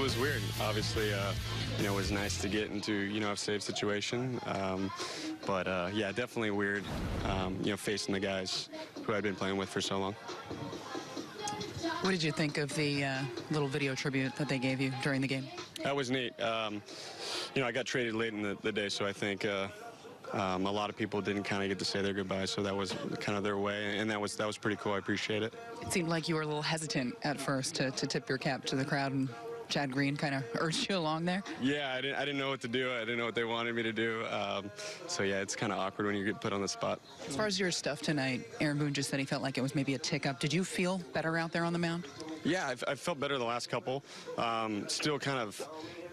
was weird. Obviously, uh, you know, it was nice to get into, you know, a safe situation. Um, but, uh, yeah, definitely weird, um, you know, facing the guys who I'd been playing with for so long. What did you think of the uh, little video tribute that they gave you during the game? That was neat. Um, you know, I got traded late in the, the day, so I think uh, um, a lot of people didn't kind of get to say their goodbyes, so that was kind of their way, and that was that was pretty cool. I appreciate it. It seemed like you were a little hesitant at first to, to tip your cap to the crowd, and Chad Green kind of urged you along there. Yeah, I didn't, I didn't know what to do. I didn't know what they wanted me to do. Um, so yeah, it's kind of awkward when you get put on the spot. As far as your stuff tonight, Aaron Boone just said he felt like it was maybe a tick up. Did you feel better out there on the mound? Yeah, I've, I've felt better the last couple. Um, still kind of,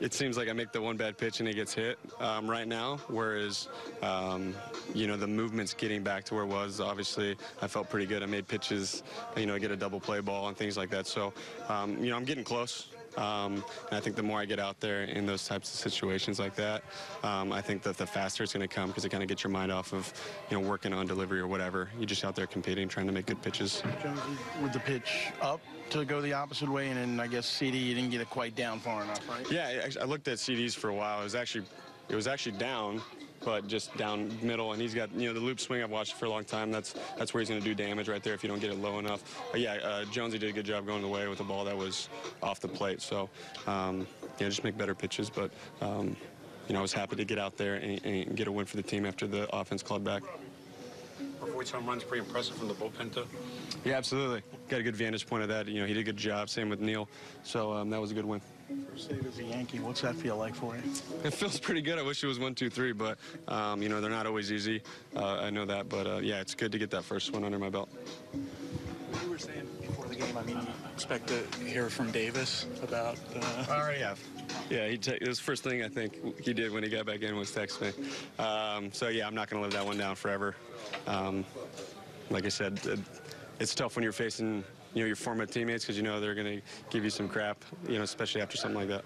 it seems like I make the one bad pitch and it gets hit um, right now, whereas, um, you know, the movement's getting back to where it was. Obviously, I felt pretty good. I made pitches, you know, I get a double play ball and things like that. So, um, you know, I'm getting close. Um, and I think the more I get out there in those types of situations like that, um, I think that the faster it's going to come because it kind of gets your mind off of, you know, working on delivery or whatever. You're just out there competing, trying to make good pitches. With the pitch up to go the opposite way, and then I guess CD you didn't get it quite down far enough, right? Yeah, I I looked at CDs for a while. It was actually, it was actually down, but just down middle. And he's got, you know, the loop swing I've watched for a long time. That's that's where he's going to do damage right there if you don't get it low enough. But yeah, uh, Jonesy did a good job going away with the ball that was off the plate. So, um, yeah, just make better pitches. But, um, you know, I was happy to get out there and, and get a win for the team after the offense clawed back. Avoid home runs pretty impressive from the bullpen, too. Yeah, absolutely. Got a good vantage point of that. You know, he did a good job. Same with Neil. So um, that was a good win. First save as a Yankee, what's that feel like for you? It feels pretty good. I wish it was one, two, three, but um, you know they're not always easy. Uh, I know that, but uh, yeah, it's good to get that first one under my belt. You were saying before the game, I mean, you expect to hear from Davis about. Uh, I already have. Yeah, he it was first thing I think he did when he got back in was text me. Um, so yeah, I'm not going to live that one down forever. Um, like I said, it's tough when you're facing you know your former teammates because you know they're going to give you some crap, you know, especially after something like that.